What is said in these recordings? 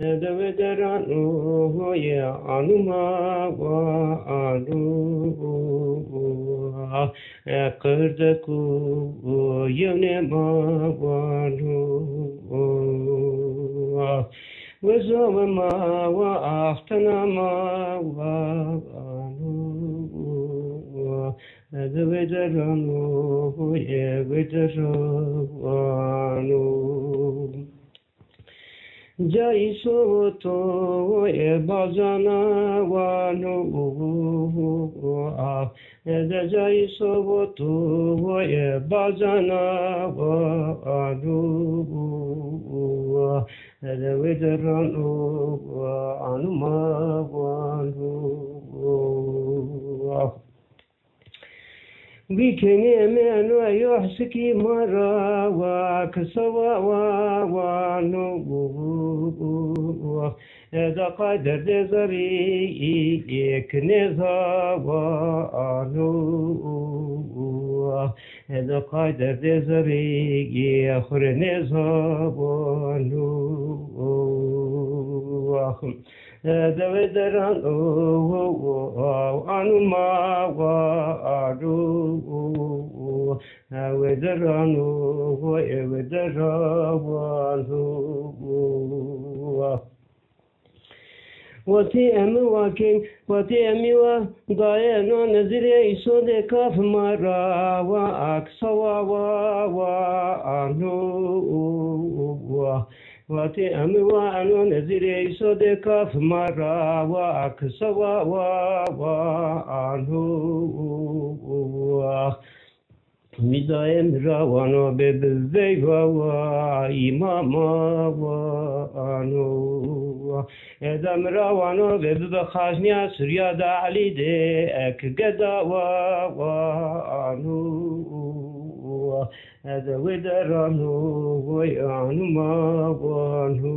ಎದವೆದರನು ಹೋಯ ಅನುಮಾನು ಕರ್ದಕು ಯೋನೆ ಮಾವಾನು ವಸೋಮ ಮಾವ ಆಸ್ತನ ಮಾವಾನು ಎದವೆದರನು ಹೋಯ ವೆದರವಾನು ma wa ahtana ma wa anu Edevedaranu ya بیکنی من و یحسکی مرا و کسوا و و نو دا قدر دزری یک نزا و آنو ادا قدر دزری آخر نزا و آنو Devedera no wo wo anuma wa aru wo Wati emi wa wati emi wa gaya no nazire iso de kaf mara wa aksawa wa wa anu wa. Vati amvanu nazire isode kaf mara wa ksawa wa wa anhu Mida emra wa. No bebe wa imama wa anu Edam ravano ve bebe khajnia surya da ali de ek geda wa wa anu wa the widaranu vayanuma vanu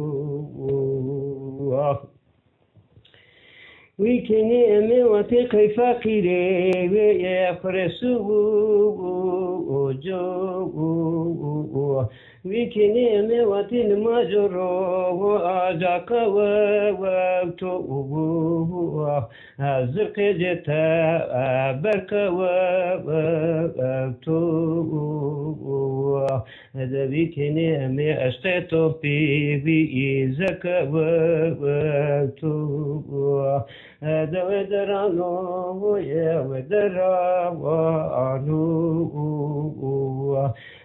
wikini eme wate kaifa kire ve ya Vikini vatin majro ajaka ve tubu azqijta berka ve tubu Advikine me asteto pivi izaka vatu. Adavedarano voye vedara anu.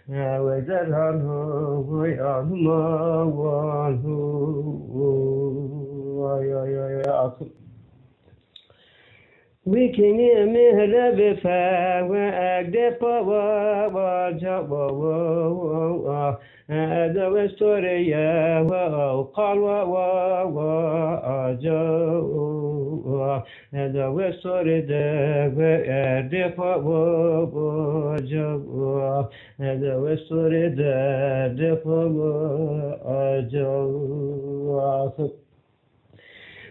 Vedarano voye anuma vanu. Ay, ay, ay, ay. يا نموانو يا يا يا ويكني مهلا بفا وأقدف وجب هذا وستوريا وقال وجو هذا وستوري وأقدف وجب هذا وستوري وأقدف وجو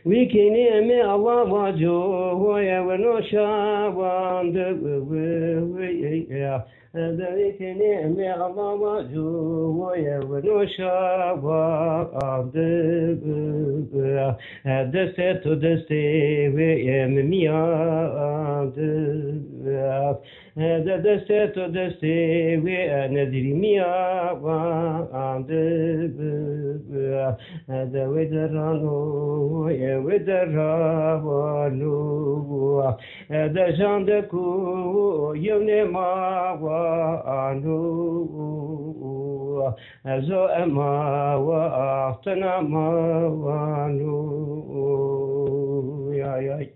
Vikini eme ava vajo hoye vno şavan de ya de vikini eme ava vajo hoye vno şavan de de cette de ces de de cette de ces de Widerano et Widerano de Jean de Cou Yonema Wano أما وأختنا ما وانو يا يا